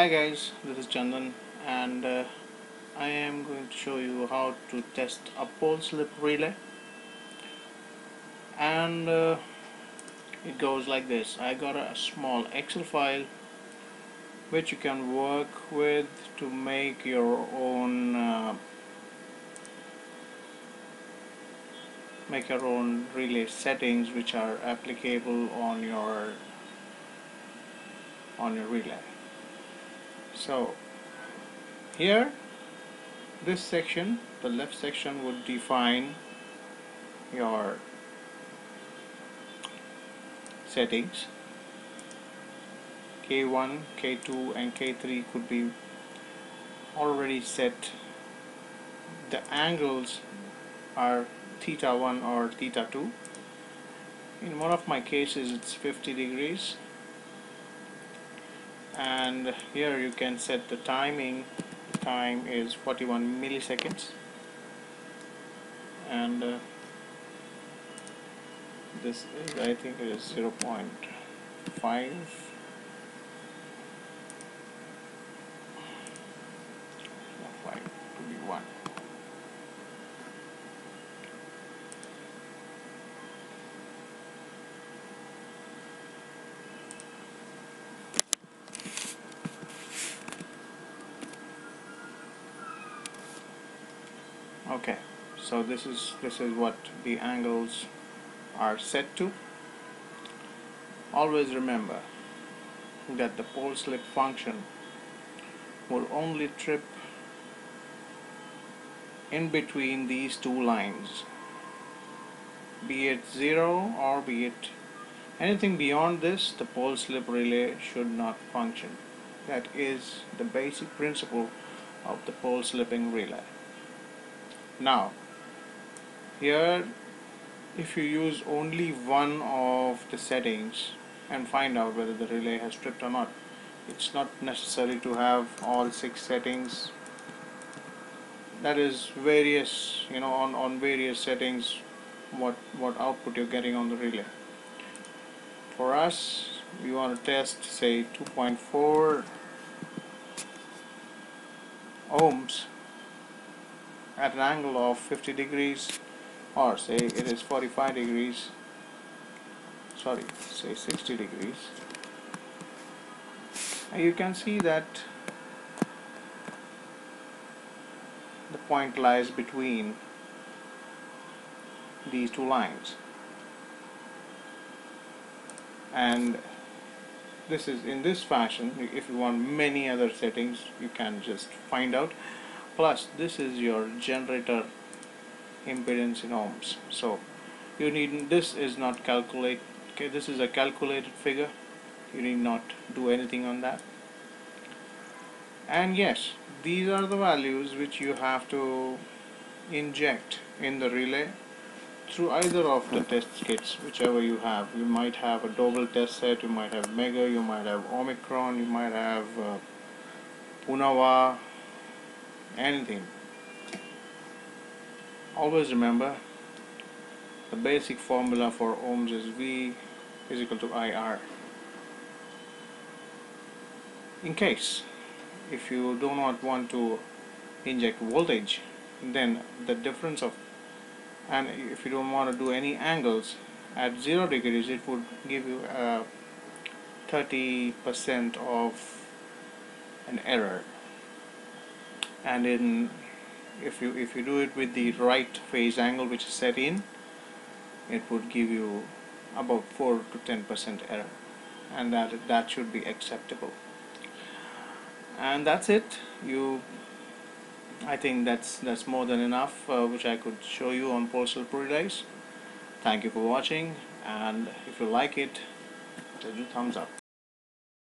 Hi guys, this is Chandan and uh, I am going to show you how to test a pole slip relay. And uh, it goes like this. I got a small Excel file which you can work with to make your own uh, make your own relay settings which are applicable on your on your relay so here this section the left section would define your settings. K1 K2 and K3 could be already set. The angles are theta 1 or theta 2 in one of my cases it's 50 degrees and here you can set the timing. Time is 41 milliseconds. And uh, this is I think it is 0 0.5 okay so this is this is what the angles are set to. Always remember that the pole slip function will only trip in between these two lines be it 0 or be it anything beyond this the pole slip relay should not function. That is the basic principle of the pole slipping relay now here if you use only one of the settings and find out whether the relay has tripped or not it's not necessary to have all six settings. That is various you know on, on various settings what what output you're getting on the relay. For us we want to test say 2.4 ohms at an angle of 50 degrees or say it is 45 degrees sorry say 60 degrees. And you can see that the point lies between these two lines. And this is in this fashion if you want many other settings you can just find out plus this is your generator impedance in ohms. So you need this is not calculate okay this is a calculated figure. You need not do anything on that. And yes these are the values which you have to inject in the relay through either of the test kits whichever you have. You might have a Doble test set you might have Megger you might have omicron you might have uh, Ponovo anything. Always remember the basic formula for ohms is V is equal to IR in case if you do not want to inject voltage then the difference of and if you don't want to do any angles at 0 degrees it would give you uh, a 30% of an error and in if you if you do it with the right phase angle which is set in it would give you about 4 to 10 percent error. And that that should be acceptable. And that's it. You I think that's that's more than enough uh, which I could show you on slip relays thank you for watching. And if you like it do thumbs up